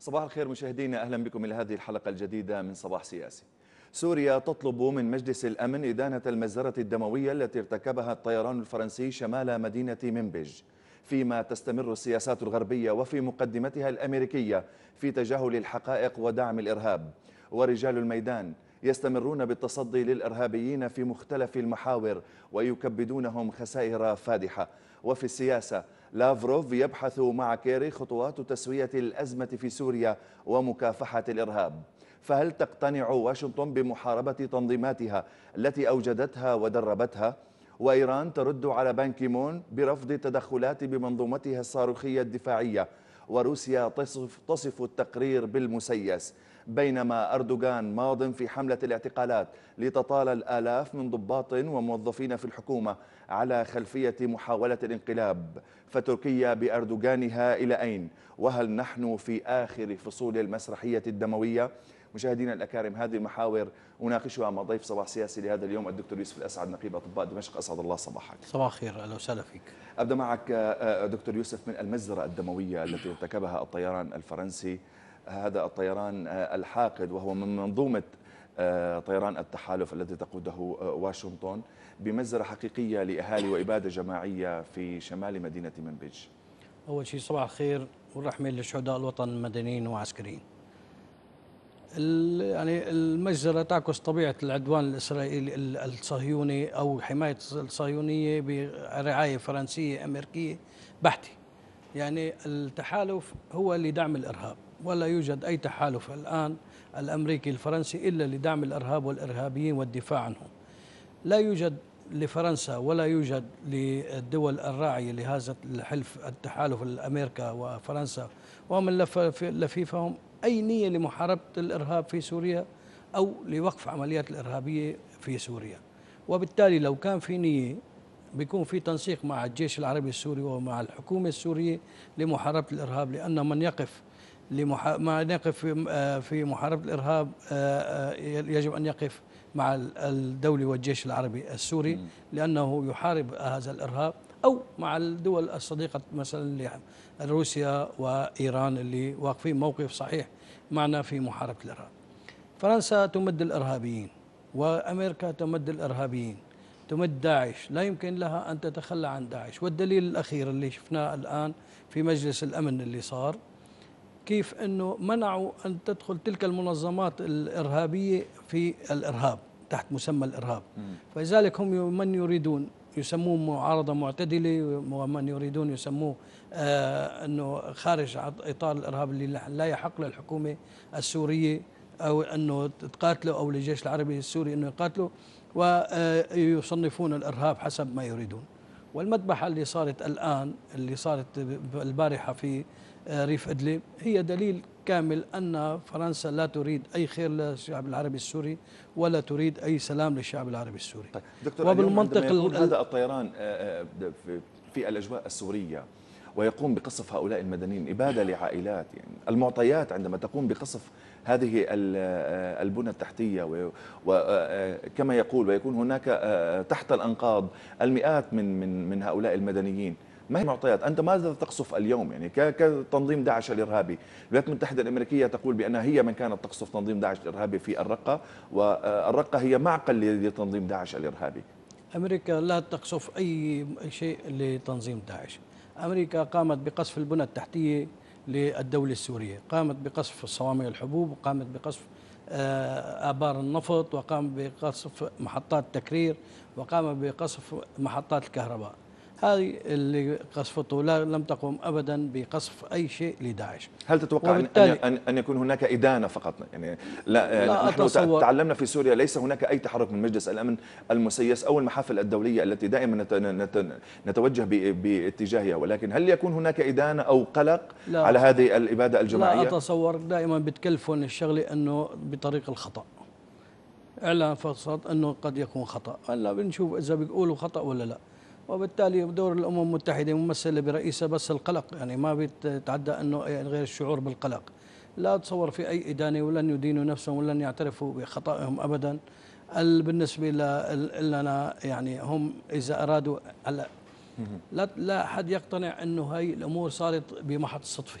صباح الخير مشاهدينا أهلا بكم إلى هذه الحلقة الجديدة من صباح سياسي. سوريا تطلب من مجلس الأمن إدانة المجزرة الدموية التي ارتكبها الطيران الفرنسي شمال مدينة منبج. فيما تستمر السياسات الغربية وفي مقدمتها الأمريكية في تجاهل الحقائق ودعم الإرهاب. ورجال الميدان يستمرون بالتصدي للإرهابيين في مختلف المحاور ويكبدونهم خسائر فادحة. وفي السياسة لافروف يبحث مع كيري خطوات تسوية الأزمة في سوريا ومكافحة الإرهاب. فهل تقتنع واشنطن بمحاربة تنظيماتها التي أوجدتها ودربتها؟ وإيران ترد على بان كيمون برفض التدخلات بمنظومتها الصاروخية الدفاعية. وروسيا تصف, تصف التقرير بالمسيس. بينما أردوغان ماض في حملة الاعتقالات لتطال الآلاف من ضباط وموظفين في الحكومة على خلفية محاولة الانقلاب فتركيا بأردوغانها إلى أين؟ وهل نحن في آخر فصول المسرحية الدموية؟ مشاهدينا الأكارم هذه المحاور أناقشها مع ضيف صباح سياسي لهذا اليوم الدكتور يوسف الأسعد نقيب أطباء دمشق أسعد الله صباحك صباح الخير أهلا وسهلا فيك أبدأ معك دكتور يوسف من المجزرة الدموية التي ارتكبها الطيران الفرنسي هذا الطيران الحاقد وهو من منظومة طيران التحالف الذي تقوده واشنطن بمجزرة حقيقية لأهالي وإبادة جماعية في شمال مدينة منبج. أول شيء صباح الخير والرحمة لشهداء الوطن المدنيين وعسكريين. يعني المجزرة تعكس طبيعة العدوان الإسرائيلي الصهيوني أو حماية الصهيونية برعاية فرنسية أمريكية بحتة. يعني التحالف هو لدعم الإرهاب. ولا يوجد أي تحالف الآن الأمريكي الفرنسي إلا لدعم الإرهاب والإرهابيين والدفاع عنهم. لا يوجد لفرنسا ولا يوجد للدول الراعية لهذا الحلف التحالف الأمريكا وفرنسا. ومن لفيفهم أي نية لمحاربة الإرهاب في سوريا أو لوقف عمليات الإرهابية في سوريا. وبالتالي لو كان في نية بيكون في تنسيق مع الجيش العربي السوري ومع الحكومة السورية لمحاربة الإرهاب لأن من يقف لمح... ما يقف في محاربة الإرهاب يجب أن يقف مع الدولة والجيش العربي السوري لأنه يحارب هذا الإرهاب أو مع الدول الصديقة مثلا روسيا وإيران اللي واقفين موقف صحيح معنا في محاربة الإرهاب. فرنسا تمد الإرهابيين وأمريكا تمد الإرهابيين تمد داعش. لا يمكن لها أن تتخلى عن داعش. والدليل الأخير اللي شفناه الآن في مجلس الأمن اللي صار كيف أنه منعوا أن تدخل تلك المنظمات الإرهابية في الإرهاب تحت مسمى الإرهاب. فلذلك هم من يريدون؟ يسموه معارضة معتدلة ومن يريدون يسموه آه أنه خارج إطار الإرهاب اللي لا يحق للحكومة السورية أو أنه تقاتله أو للجيش العربي السوري أنه يقاتله ويصنفون الإرهاب حسب ما يريدون. والمذبحة اللي صارت الآن اللي صارت البارحة في ريف إدلب هي دليل كامل أن فرنسا لا تريد أي خير للشعب العربي السوري ولا تريد أي سلام للشعب العربي السوري. طيب دكتور وبالمنطق يكون هذا الطيران في الأجواء السورية ويقوم بقصف هؤلاء المدنيين إبادة لعائلات يعني المعطيات عندما تقوم بقصف هذه البنى التحتية وكما يقول ويكون هناك تحت الأنقاض المئات من من من هؤلاء المدنيين. ما هي معطيات أنت ماذا تقصف اليوم يعني كتنظيم داعش الإرهابي. الولايات المتحدة الأمريكية تقول بأنها هي من كانت تقصف تنظيم داعش الإرهابي في الرقة والرقة هي معقل لتنظيم داعش الإرهابي. أمريكا لا تقصف أي شيء لتنظيم داعش. أمريكا قامت بقصف البنى التحتية للدولة السورية. قامت بقصف صوامع الحبوب وقامت بقصف آبار النفط وقام بقصف محطات تكرير وقام بقصف محطات الكهرباء. هذه اللي قصفته لا لم تقم ابدا بقصف أي شيء لداعش. هل تتوقع ان ان يكون هناك إدانة فقط؟ يعني لا, لا نحن أتصور. تعلمنا في سوريا ليس هناك أي تحرك من مجلس الأمن المسيس أو المحافل الدولية التي دائما نتوجه باتجاهها ولكن هل يكون هناك إدانة أو قلق لا. على هذه الإبادة الجماعية؟ لا أتصور دائما بتكلفون الشغله أنه بطريق الخطأ. إعلان فقط أنه قد يكون خطأ. هلا بنشوف إذا بيقولوا خطأ ولا لا. وبالتالي دور الأمم المتحدة ممثلة برئيسها بس القلق. يعني ما بيتعدى أنه غير الشعور بالقلق. لا اتصور في أي إدانة ولن يدينوا نفسهم ولن يعترفوا بخطئهم ابدا. بالنسبة لنا يعني هم إذا أرادوا لا لا أحد يقتنع أنه هاي الأمور صارت بمحض الصدفه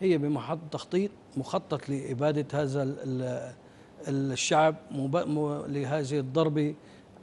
هي بمحط تخطيط مخطط لإبادة هذا ال- ال- الشعب لهذه الضربة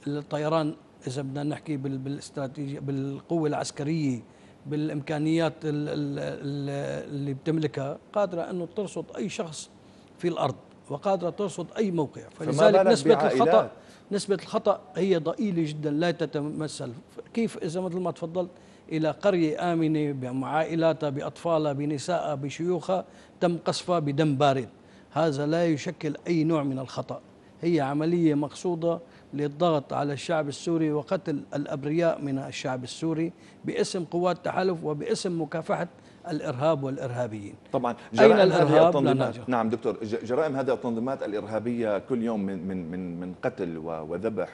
الطيران إذا بدنا نحكي بال- بالاستراتيجية بالقوة العسكرية بالإمكانيات ال- ال- ال- اللي بتملكها قادرة أنه ترصد أي شخص في الأرض وقادرة ترصد أي موقع. فلذلك بعائلات؟ الخطأ نسبة الخطأ هي ضئيلة جدا لا تتمثل. كيف إذا مثل ما تفضلت إلى قرية آمنة بعائلاتها بأطفالها بنسائها بشيوخها تم قصفها بدم بارد. هذا لا يشكل أي نوع من الخطأ. هي عملية مقصودة للضغط على الشعب السوري وقتل الأبرياء من الشعب السوري باسم قوات التحالف وباسم مكافحة الإرهاب والإرهابيين طبعا أين جرائم هذه الإرهاب؟ لا التنظيمات. نعم دكتور جرائم هذه التنظيمات الإرهابية كل يوم من من من من قتل وذبح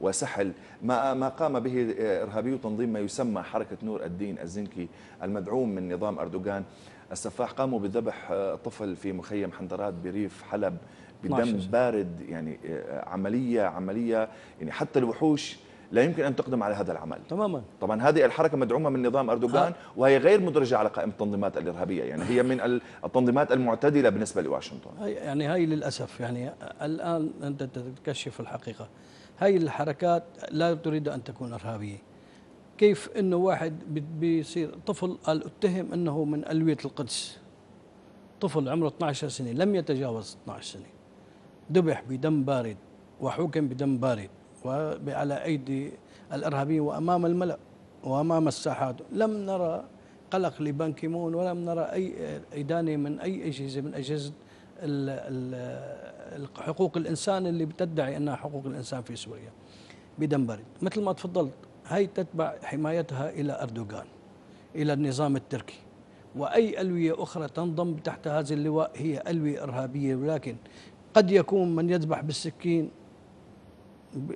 وسحل ما ما قام به إرهابي تنظيم ما يسمى حركة نور الدين الزنكي المدعوم من نظام أردوغان السفاح قاموا بذبح طفل في مخيم حندرات بريف حلب 12 بدم. بارد يعني آه، عملية عملية يعني حتى الوحوش لا يمكن أن تقدم على هذا العمل. تماما. طبعا هذه الحركة مدعومة من نظام أردوغان وهي غير مدرجة على قائمة التنظيمات الإرهابية يعني هي من ال- التنظيمات المعتدلة بالنسبة لواشنطن. يعني هاي للأسف يعني الآن أنت تكشف الحقيقة. هاي الحركات لا تريد أن تكون إرهابية. كيف انه واحد بي- بيصير طفل قال اتهم إنه من ألوية القدس؟ طفل عمره 12 سنة لم يتجاوز 12 سنة. ذبح بدم بارد وحكم بدم بارد وعلى أيدي الإرهابيين وأمام الملأ وأمام الساحات. لم نرى قلق لبان كيمون ولم نرى أي إدانة من أي اجهزه من ال- حقوق الإنسان اللي بتدعي إنها حقوق الإنسان في سوريا بدم بارد. مثل ما تفضلت هي تتبع حمايتها إلى أردوغان إلى النظام التركي. وأي ألوية أخرى تنضم تحت هذا اللواء هي ألوية إرهابية. ولكن قد يكون من يذبح بالسكين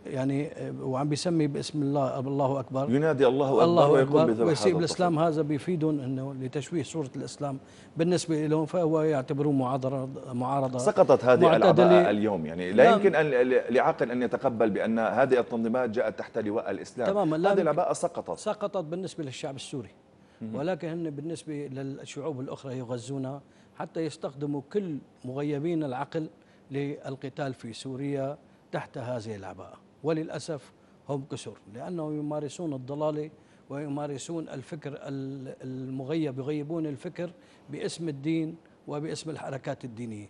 يعني وعم بيسمي باسم الله الله أكبر ينادي الله اكبر الله ويقول أكبر بذبح ويسيب هذا الإسلام. هذا بيفيدهم إنه لتشويه صورة الإسلام بالنسبة لهم فهو يعتبروه معارضه معارضة سقطت هذه. العباءة اليوم يعني لا لا. يمكن ان لعاقل أن يتقبل بأن هذه التنظيمات جاءت تحت لواء الإسلام تماما، هذه يمكن. العباءة سقطت سقطت بالنسبة للشعب السوري ولكن هن بالنسبة للشعوب الأخرى يغزونها حتى يستخدموا كل مغيبين العقل للقتال في سوريا تحت هذه العباءة. وللأسف هم كسر لأنهم يمارسون الضلالة ويمارسون الفكر ال- المغيب يغيبون الفكر باسم الدين وباسم الحركات الدينية.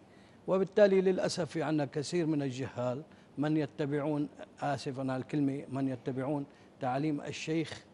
وبالتالي للأسف في عندنا كثير من الجهال من يتبعون اسف على الكلمة من يتبعون تعاليم الشيخ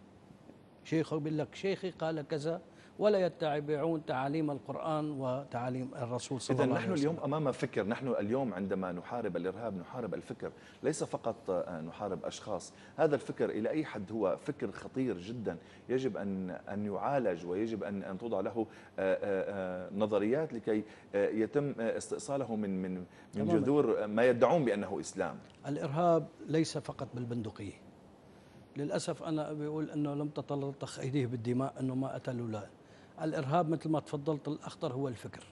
شيخه بيقول لك شيخي قال كذا ولا يتبعون تعاليم القرآن وتعاليم الرسول صلى إذا الله عليه نحن وسلم. اليوم أمام فكر. نحن اليوم عندما نحارب الإرهاب نحارب الفكر ليس فقط آه، نحارب أشخاص. هذا الفكر إلى أي حد هو فكر خطير جدا. يجب أن أن يعالج ويجب أن أن توضع له آه، آه، نظريات لكي يتم استئصاله من من من. جذور ما يدعون بأنه إسلام. الإرهاب ليس فقط بالبندقية. للأسف أنا بقول أنه لم تتلطخ أيديه بالدماء أنه ما قتلوا لا. الإرهاب مثل ما تفضلت الأخطر هو الفكر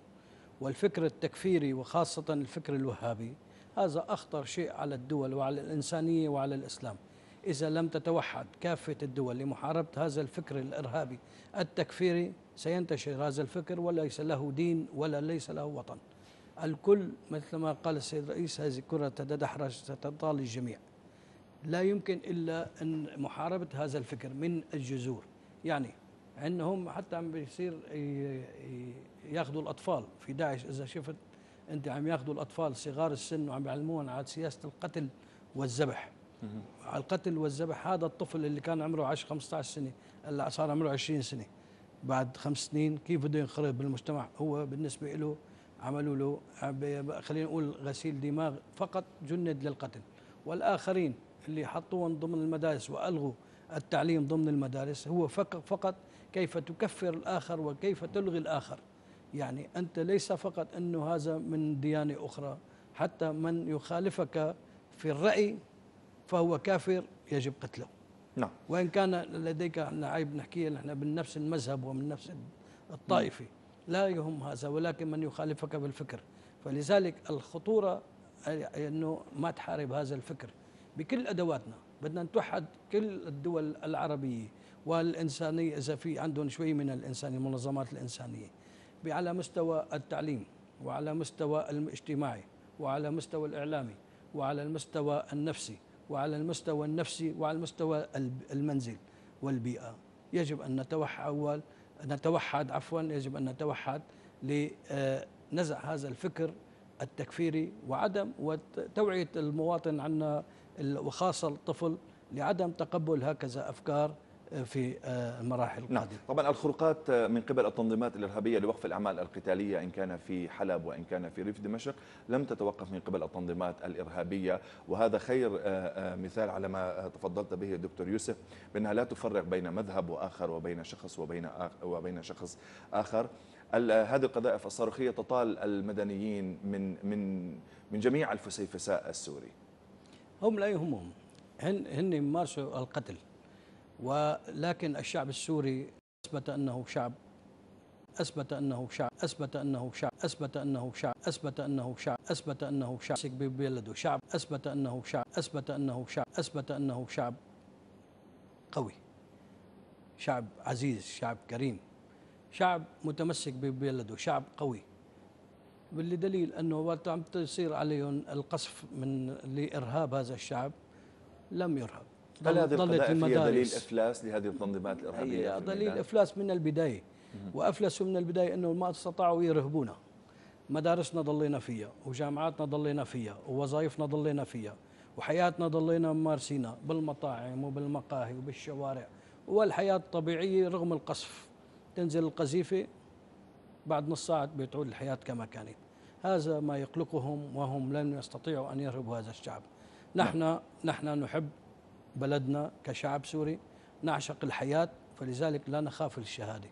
والفكر التكفيري وخاصة الفكر الوهابي هذا أخطر شيء على الدول وعلى الإنسانية وعلى الإسلام. إذا لم تتوحد كافة الدول لمحاربة هذا الفكر الإرهابي التكفيري سينتشر هذا الفكر وليس له دين ولا ليس له وطن. الكل مثل ما قال السيد الرئيس هذه كرة تتدحرج ستطال الجميع. لا يمكن إلا أن محاربة هذا الفكر من الجذور. يعني عندهم حتى عم بيصير ياخذوا الاطفال. في داعش إذا شفت انت عم ياخذوا الاطفال صغار السن وعم يعلمون على سياسة القتل والذبح. على القتل والذبح هذا الطفل اللي كان عمره 10 15 سنة هلأ صار عمره 20 سنة. بعد خمس سنين كيف بده ينخرط بالمجتمع؟ هو بالنسبة له عملوا له خلينا نقول غسيل دماغ فقط جند للقتل. والآخرين اللي حطوهم ضمن المدارس وألغوا التعليم ضمن المدارس هو فق- فقط كيف تكفر الآخر وكيف تلغي الآخر. يعني أنت ليس فقط انه هذا من ديانه أخرى حتى من يخالفك في الرأي فهو كافر يجب قتله. نعم. وإن كان لديك إحنا عيب نحكيه نحن من نفس المذهب ومن نفس الطائفة. لا يهم هذا ولكن من يخالفك بالفكر. فلذلك الخطورة أنه ما تحارب هذا الفكر بكل أدواتنا. بدنا نتوحد كل الدول العربية. والإنسانية إذا في عندهم شوي من الإنسانية المنظمات الإنسانية على مستوى التعليم وعلى مستوى الاجتماعي وعلى مستوى الإعلامي وعلى المستوى النفسي وعلى المستوى النفسي وعلى المستوى المنزل والبيئة. يجب أن نتوحد نتوحد عفوا يجب أن نتوحد لنزع هذا الفكر التكفيري وعدم وتوعية المواطن عنا وخاصة الطفل لعدم تقبل هكذا أفكار في المراحل نعم. القادمة. طبعا الخروقات من قبل التنظيمات الإرهابية لوقف الأعمال القتالية إن كان في حلب وإن كان في ريف دمشق لم تتوقف من قبل التنظيمات الإرهابية. وهذا خير مثال على ما تفضلت به دكتور يوسف بأنها لا تفرق بين مذهب وآخر وبين شخص وبين وبين شخص آخر. هذه القذائف الصاروخية تطال المدنيين من من من جميع الفسيفساء السوري. هم لا يهمهم. هن هن يمارسوا القتل. ولكن الشعب السوري أثبت أنه شعب أثبت أنه شعب أثبت أنه شعب أثبت أنه شعب أثبت أنه شعب أثبت أنه شعب. ببلده شعب أثبت أنه شعب أثبت أنه شعب أثبت أنه شعب قوي. شعب عزيز شعب كريم. شعب متمسك ببلده شعب قوي. واللي دليل أنه وقت عم تصير عليهم القصف من لإرهاب هذا الشعب لم يرهب. هل هذه القذائف هي دليل إفلاس لهذه التنظيمات الإرهابية هي دليل إفلاس من البداية. وأفلسوا من البداية انه ما استطاعوا يرهبونا. مدارسنا ضلينا فيها وجامعاتنا ضلينا فيها ووظائفنا ضلينا فيها وحياتنا ضلينا ممارسينها بالمطاعم وبالمقاهي وبالشوارع. والحياة الطبيعيه رغم القصف. تنزل القذيفة بعد نص ساعة بتعود الحياة كما كانت. هذا ما يقلقهم وهم لن يستطيعوا أن يرهبوا هذا الشعب. نحن نحن نحب بلدنا كشعب سوري نعشق الحياة فلذلك لا نخاف الشهادة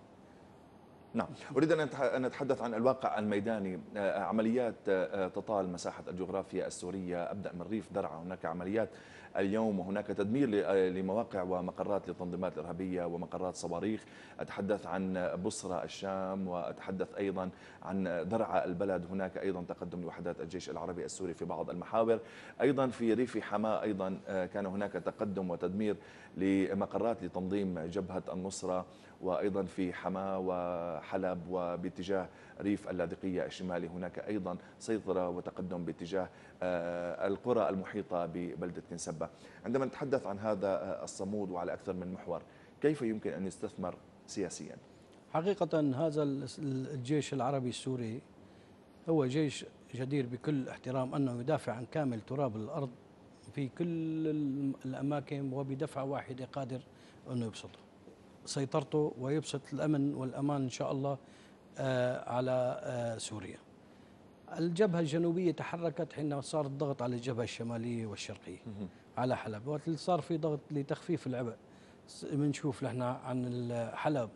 نعم. أريد أن نتحدث عن الواقع الميداني. عمليات تطال مساحة الجغرافيا السورية. أبدأ من ريف درعا. هناك عمليات اليوم وهناك تدمير لمواقع ومقرات للتنظيمات الإرهابية ومقرات صواريخ. أتحدث عن بصرة الشام وأتحدث أيضا عن درعا البلد. هناك أيضا تقدم لوحدات الجيش العربي السوري في بعض المحاور. أيضا في ريف حماة أيضا كان هناك تقدم وتدمير لمقرات لتنظيم جبهة النصرة. وأيضا في حماة وحلب وباتجاه ريف اللاذقية الشمالي. هناك أيضا سيطرة وتقدم باتجاه القرى المحيطة ببلدة كنسبة. عندما نتحدث عن هذا الصمود وعلى أكثر من محور كيف يمكن أن يستثمر سياسيا؟ حقيقة هذا الجيش العربي السوري هو جيش جدير بكل احترام أنه يدافع عن كامل تراب الأرض في كل الأماكن وبدفعة واحدة قادر أنه يبسطه. سيطرته ويبسط الأمن والأمان إن شاء الله. على سوريا. الجبهة الجنوبية تحركت حين صار الضغط على الجبهة الشمالية والشرقية على حلب وقت صار في ضغط لتخفيف العبء بنشوف نحن عن حلب.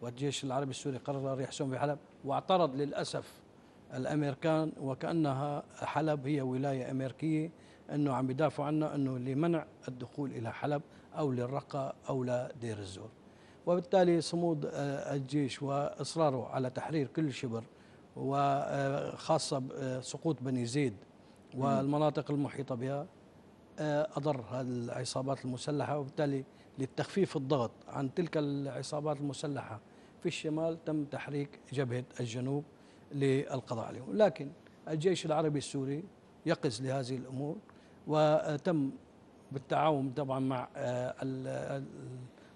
والجيش العربي السوري قرر يحسم في حلب واعترض للأسف الأمريكان وكأنها حلب هي ولاية أمريكية أنه عم يدافعوا عنها أنه لمنع الدخول إلى حلب أو للرقة أو لدير الزور. وبالتالي صمود الجيش وإصراره على تحرير كل شبر وخاصة سقوط بني زيد والمناطق المحيطة بها أضر العصابات المسلحة وبالتالي للتخفيف الضغط عن تلك العصابات المسلحة في الشمال تم تحريك جبهة الجنوب للقضاء عليهم لكن الجيش العربي السوري يقظ لهذه الأمور وتم بالتعاون طبعا مع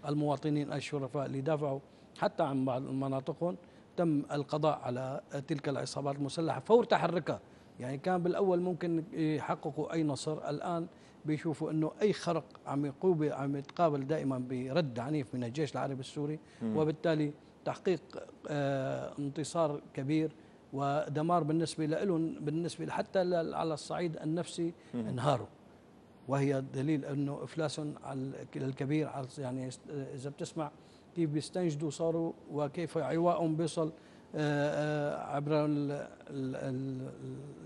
المواطنين الشرفاء اللي دافعوا حتى عن بعض مناطقهم تم القضاء على تلك العصابات المسلحة فور تحركها. يعني كان بالأول ممكن يحققوا أي نصر الآن بيشوفوا أنه أي خرق عم يقوب عم يتقابل دائما برد عنيف من الجيش العربي السوري. وبالتالي تحقيق انتصار كبير ودمار بالنسبة لهم بالنسبة حتى على الصعيد النفسي انهاروا. وهي دليل أنه افلاسهم الكبير يعني إذا بتسمع كيف بيستنجدوا صاروا وكيف عوائهم بيصل عبر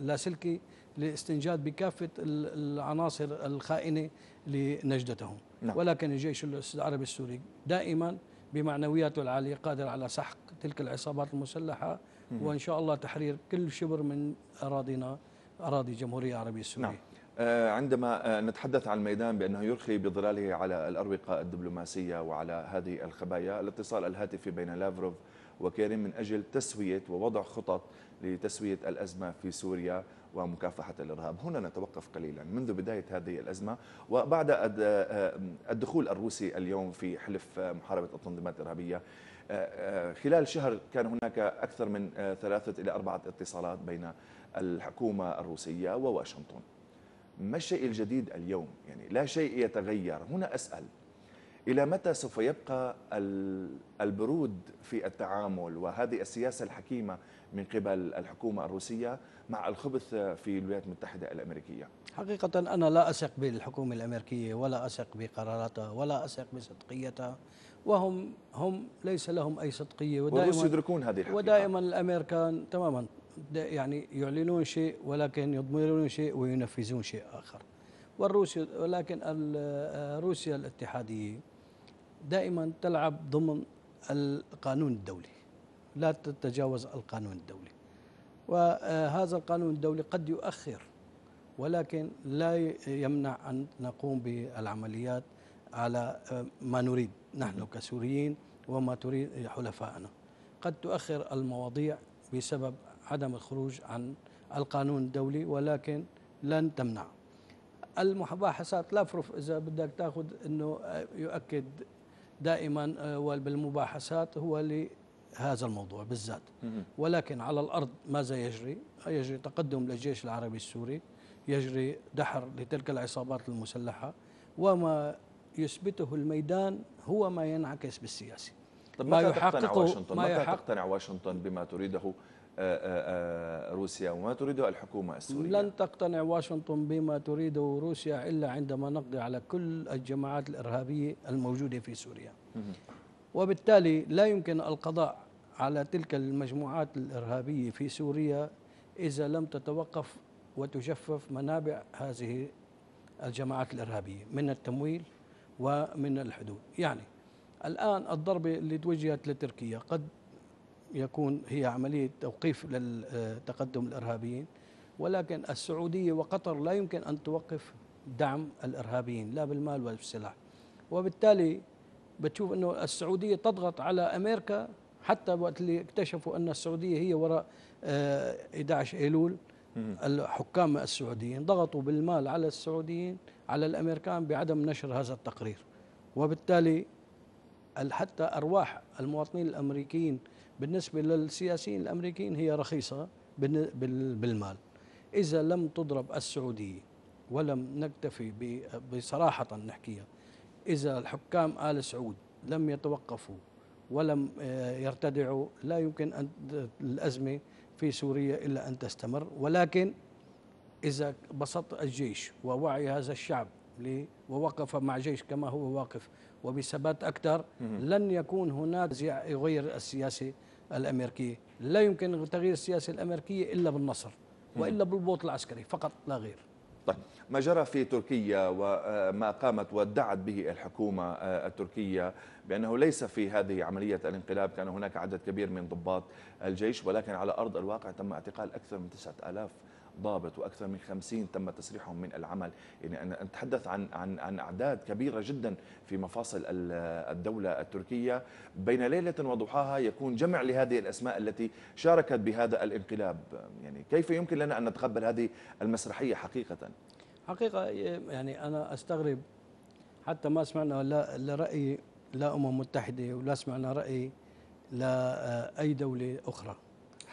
اللاسلكي لاستنجاد بكافة العناصر الخائنة لنجدتهم نعم. ولكن الجيش العربي السوري دائما بمعنوياته العالية قادر على سحق تلك العصابات المسلحة وإن شاء الله تحرير كل شبر من أراضينا أراضي الجمهورية العربية السورية نعم. آه، عندما آه، نتحدث عن الميدان بأنه يرخي بظلاله على الأروقة الدبلوماسية وعلى هذه الخبايا الاتصال الهاتفي بين لافروف وكيرين من أجل تسوية ووضع خطط لتسوية الأزمة في سوريا ومكافحة الإرهاب. هنا نتوقف قليلا منذ بداية هذه الأزمة وبعد آه، الدخول الروسي اليوم في حلف محاربة التنظيمات الإرهابية. خلال شهر كان هناك أكثر من ثلاثة إلى أربعة اتصالات بين الحكومة الروسية وواشنطن. ما الشيء الجديد اليوم؟ يعني لا شيء يتغير. هنا أسأل إلى متى سوف يبقى البرود في التعامل؟ وهذه السياسة الحكيمة من قبل الحكومة الروسية مع الخبث في الولايات المتحدة الأمريكية. حقيقة أنا لا أثق بالحكومة الأمريكية ولا أثق بقراراتها ولا أثق بصدقيتها. وهم هم ليس لهم أي صدقية. ودائما يدركون هذه الحقيقة. ودائما الأمريكان تماما يعني يعلنون شيء ولكن يضمرون شيء وينفذون شيء آخر. والروسيا ولكن روسيا الاتحادية دائما تلعب ضمن القانون الدولي. لا تتجاوز القانون الدولي. وهذا القانون الدولي قد يؤخر ولكن لا يمنع أن نقوم بالعمليات على ما نريد. نحن كسوريين وما تريد حلفائنا قد تؤخر المواضيع بسبب عدم الخروج عن القانون الدولي ولكن لن تمنع. المباحثات لافروف إذا بدك تأخذ إنه يؤكد دائما آه، بالمباحثات هو لهذا الموضوع بالذات. ولكن على الأرض ماذا يجري؟ يجري تقدم للجيش العربي السوري. يجري دحر لتلك العصابات المسلحة. وما يثبته الميدان هو ما ينعكس بالسياسي. طب ما يحققه واشنطن؟ ما متى تقتنع واشنطن بما تريده آه، آه، آه، روسيا وما تريده الحكومة السورية. لن تقتنع واشنطن بما تريده روسيا إلا عندما نقضي على كل الجماعات الإرهابية الموجودة في سوريا. وبالتالي لا يمكن القضاء على تلك المجموعات الإرهابية في سوريا إذا لم تتوقف وتجفف منابع هذه الجماعات الإرهابية من التمويل ومن الحدود. يعني الآن الضربة اللي توجهت لتركيا قد يكون هي عملية توقيف للتقدم الإرهابيين ولكن السعودية وقطر لا يمكن أن توقف دعم الإرهابيين لا بالمال ولا بالسلاح. وبالتالي بتشوف أنه السعودية تضغط على أمريكا حتى وقت اللي اكتشفوا أن السعودية هي وراء 11 آه، أيلول الحكام السعوديين ضغطوا بالمال على السعوديين على الأمريكان بعدم نشر هذا التقرير. وبالتالي حتى أرواح المواطنين الأمريكيين بالنسبة للسياسيين الأمريكيين هي رخيصة بالمال. إذا لم تضرب السعودية ولم نكتفي بصراحة نحكيها إذا الحكام آل سعود لم يتوقفوا ولم آه، يرتدعوا لا يمكن أن الأزمة في سوريا إلا أن تستمر. ولكن إذا بسط الجيش ووعي هذا الشعب ووقف مع جيش كما هو واقف. وبثبات أكثر لن يكون هناك يغير السياسة الأمريكية لا يمكن تغيير السياسة الأمريكية إلا بالنصر وإلا بالبوط العسكري فقط لا غير. طيب ما جرى في تركيا وما قامت وادعت به الحكومة التركية بأنه ليس في هذه عملية الانقلاب كان هناك عدد كبير من ضباط الجيش ولكن على أرض الواقع تم اعتقال أكثر من 9000 ضابط وأكثر من 50 تم تسريحهم من العمل. يعني أنا أتحدث عن عن عن أعداد كبيرة جدا في مفاصل الدولة التركية. بين ليلة وضحاها يكون جمع لهذه الأسماء التي شاركت بهذا الانقلاب. يعني كيف يمكن لنا أن نتقبل هذه المسرحية حقيقة؟ حقيقة يعني أنا أستغرب حتى ما سمعنا لا لراي لا أمم متحدة ولا سمعنا رأي لاي دولة أخرى.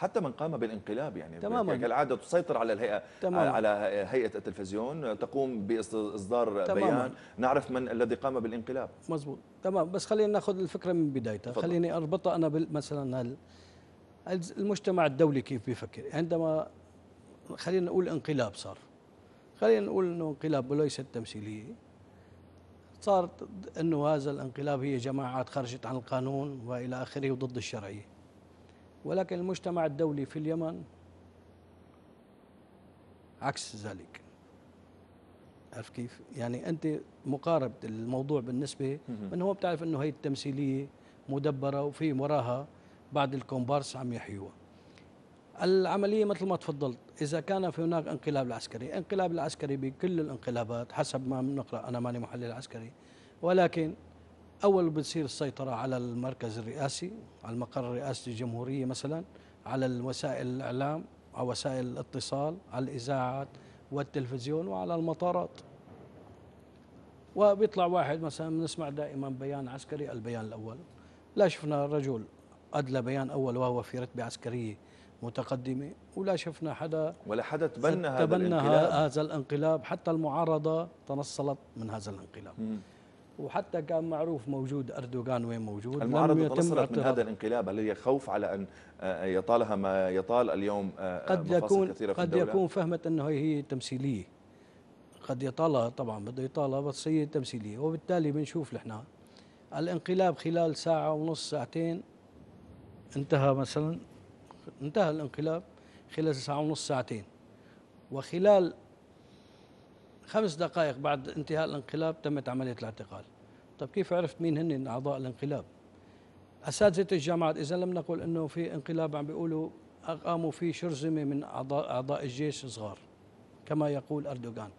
حتى من قام بالانقلاب يعني. تماما. كالعادة تسيطر على الهيئة تماما. على هيئة التلفزيون تقوم بإصدار تماما. بيان. نعرف من الذي قام بالانقلاب. مزبوط تمام. بس خلينا ناخذ الفكرة من بدايتها. فضل. خليني أربطها أنا مثلا المجتمع الدولي كيف بيفكر؟ عندما خلينا نقول انقلاب صار. خلينا نقول إنه انقلاب وليست تمثيلية. صارت إنه هذا الانقلاب هي جماعات خرجت عن القانون وإلى آخره وضد الشرعية. ولكن المجتمع الدولي في اليمن عكس ذلك. عرف كيف؟ يعني أنت مقاربه الموضوع بالنسبة انه هو بتعرف إنه هي التمثيلية مدبرة وفي وراها بعض الكومبارس عم يحيوها. العملية مثل ما تفضلت إذا كان في هناك انقلاب العسكري انقلاب العسكري بكل الانقلابات حسب ما بنقرأ أنا ماني محلل عسكري ولكن أول بتصير السيطرة على المركز الرئاسي على المقر الرئاسي الجمهورية مثلا على وسائل الإعلام على وسائل الاتصال على الإذاعات والتلفزيون وعلى المطارات. وبيطلع واحد مثلا بنسمع دائما بيان عسكري البيان الأول. لا شفنا رجل أدلى بيان أول وهو في رتبة عسكرية متقدمة ولا شفنا حدا ولا حدا تبنى هذا تبنى الانقلاب. هذا الانقلاب حتى المعارضة تنصلت من هذا الانقلاب. مم. وحتى كان معروف موجود أردوغان وين موجود لم المعارضة يتم تنصلت من. هذا الانقلاب هل هي خوف على أن آه، يطالها ما يطال اليوم آه، قد يكون كثيرة في قد الدولة؟ يكون فهمت إنه هي تمثيلية قد يطالها طبعا بده يطالها بس هي تمثيلية وبالتالي بنشوف نحن الانقلاب خلال ساعة ونص ساعتين انتهى مثلا انتهى الانقلاب خلال ساعة ونص ساعتين وخلال خمس دقائق بعد انتهاء الانقلاب تمت عملية الاعتقال. طيب كيف عرفت مين هن أعضاء الانقلاب؟ أساتذة الجامعات إذا لم نقل أنه في انقلاب عم بيقولوا قاموا في شرذمة من اعضاء أعضاء الجيش صغار كما يقول أردوغان.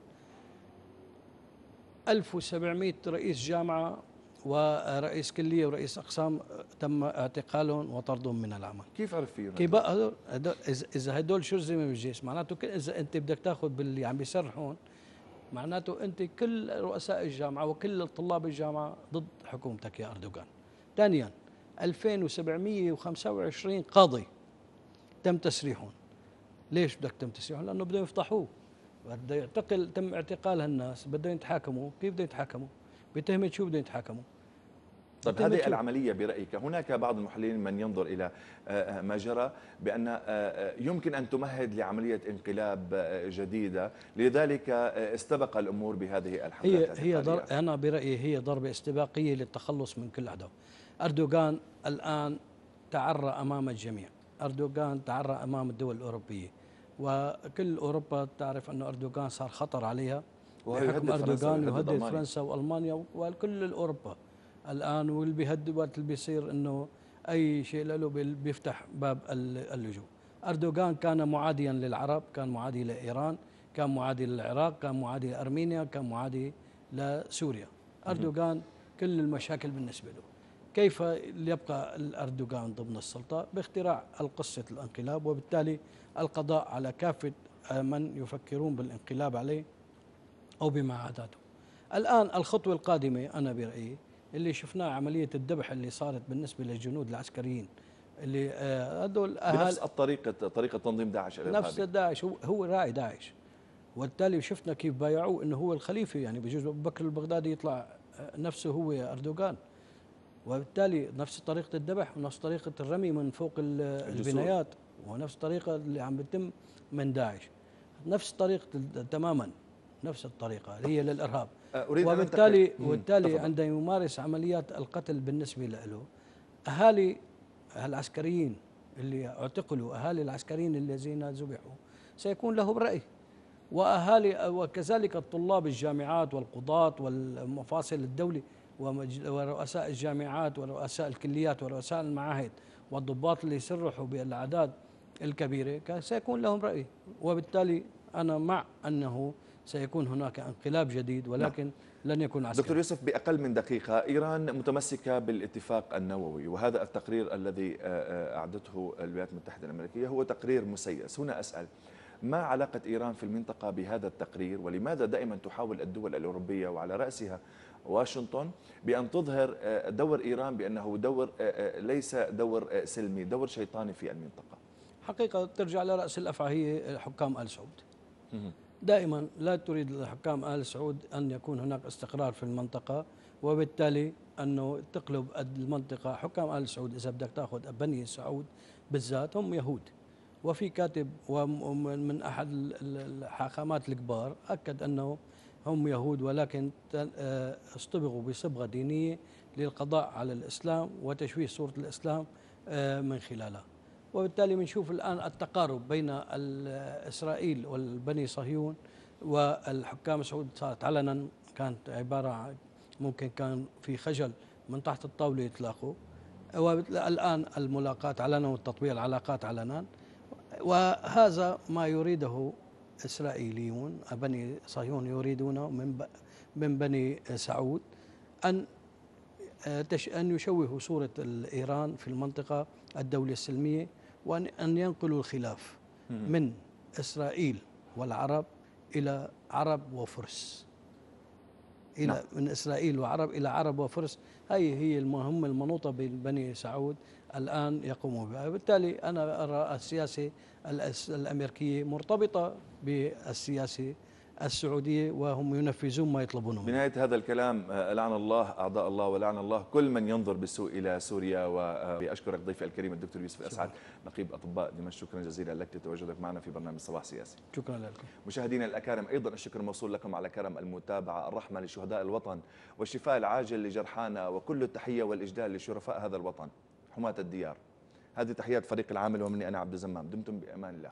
1700 رئيس جامعة ورئيس كلية ورئيس أقسام تم اعتقالهم وطردهم من العمل. كيف عرف فيه كيف هدول؟ إذا- إذا هدول شرذمة من الجيش معناته إذا أنت بدك تأخذ باللي عم بيسرحون معناته أنت كل رؤساء الجامعة وكل طلاب الجامعة ضد حكومتك يا أردوغان. ثانيا 2725 قاضي تم تسريحهم. ليش بدك تم تسريحهم؟ لأنه بدهم يفضحوه. بده يعتقل تم اعتقال هالناس بدهم يتحاكموا، كيف بدهم يتحاكموا؟ بتهمة شو بدهم يتحاكموا؟ طيب هذه؟ العملية برأيك. هناك بعض المحللين من ينظر إلى آه، ما جرى بأن آه، آه، يمكن أن تمهد لعملية انقلاب آه، جديدة. لذلك آه، استبق الأمور بهذه الحملات هي هي در... أنا برأيي هي ضربة استباقية للتخلص من كل عدو. أردوغان الآن تعرى أمام الجميع. أردوغان تعرى أمام الدول الأوروبية. وكل أوروبا تعرف انه أردوغان صار خطر عليها. وهو بحكم يهدد فرنسا أردوغان ويهدد يهدد ألمانيا. فرنسا وألمانيا وكل اوروبا الآن واللي بيهدد وقت اللي بيصير إنه أي شيء له بي- بيفتح باب ال- اللجوء. أردوغان كان معاديا للعرب كان معادي لإيران كان معادي للعراق كان معادي لأرمينيا كان معادي لسوريا. أردوغان كل المشاكل بالنسبة له. كيف يبقى الأردوغان ضمن السلطة؟ باختراع القصة الانقلاب وبالتالي القضاء على كافة من يفكرون بالانقلاب عليه أو بمعاداته. الآن الخطوة القادمة أنا برأيي اللي شفناه عملية الذبح اللي صارت بالنسبة للجنود العسكريين اللي آه، هذول بنفس أهل الطريقة طريقة تنظيم داعش نفس داعش هو, هو راعي داعش. وبالتالي شفنا كيف بايعوه إنه هو الخليفة يعني بجوز أبو بكر البغدادي يطلع آه، نفسه هو أردوغان. وبالتالي نفس طريقة الذبح ونفس طريقة الرمي من فوق الجسور. البنايات ونفس الطريقة اللي عم بتم من داعش. نفس طريقة تماما نفس الطريقة هي للإرهاب. آه، أريد أن وبالتالي وبالتالي. عندما يمارس عمليات القتل بالنسبة له أهالي العسكريين اللي اعتقلوا أهالي العسكريين الذين ذبحوا سيكون لهم رأي. وأهالي وكذلك الطلاب الجامعات والقضاة والمفاصل الدولي ورؤساء الجامعات ورؤساء الكليات ورؤساء المعاهد والضباط اللي يسرحوا بالأعداد الكبيرة سيكون لهم رأي. وبالتالي أنا مع أنه سيكون هناك انقلاب جديد ولكن لن يكون عسكري. دكتور يوسف بأقل من دقيقة إيران متمسكة بالاتفاق النووي وهذا التقرير الذي آه، آه، أعدته الولايات المتحدة الأمريكية هو تقرير مسيس هنا أسأل ما علاقة إيران في المنطقة بهذا التقرير؟ ولماذا دائما تحاول الدول الأوروبية وعلى رأسها واشنطن بأن تظهر آه، دور إيران بأنه دور ليس دور سلمي دور شيطاني في المنطقة؟ حقيقة ترجع لرأس الأفعى هي حكام آل سعود دائما لا تريد حكام آل سعود أن يكون هناك استقرار في المنطقة وبالتالي أنه تقلب المنطقة. حكام آل سعود إذا بدك تأخذ بني سعود بالذات هم يهود. وفي كاتب ومن من أحد ال- ال- الحاخامات الكبار أكد أنه هم يهود ولكن آه، اصطبغوا بصبغة دينية للقضاء على الإسلام وتشويه صورة الإسلام آه، من خلالها. وبالتالي بنشوف الآن التقارب بين اسرائيل والبني صهيون والحكام السعود صارت علنا. كانت عبارة عن ممكن كان في خجل من تحت الطاولة يتلاقوا. والآن الملاقات علنا والتطبيع العلاقات علنا. وهذا ما يريده إسرائيليون بني صهيون يريدونه من من بني سعود أن أن يشوهوا صورة إيران في المنطقة الدولة السلمية. وأن أن ينقلوا الخلاف من إسرائيل والعرب إلى عرب وفرس. إلى نعم. من إسرائيل وعرب إلى عرب وفرس. هذه هي المهمة المنوطة ببني سعود الآن يقوموا بها. بالتالي أنا أرى السياسة الأمريكية مرتبطة بالسياسة السعودية وهم ينفذون ما يطلبونه. بنهاية هذا الكلام آه، لعن الله أعداء الله ولعن الله كل من ينظر بالسوء إلى سوريا وأشكرك ضيفي الكريم الدكتور يوسف الأسعد نقيب أطباء دمشق. شكرا جزيلا لك لتواجدك معنا في برنامج صباح سياسي. شكرا لكم. مشاهدينا الأكارم أيضا الشكر موصول لكم على كرم المتابعة الرحمة لشهداء الوطن والشفاء العاجل لجرحانا وكل التحية والإجلال لشرفاء هذا الوطن. حماة الديار. هذه تحيات فريق العامل ومني أنا عبد الزمام. دمتم بأمان الله.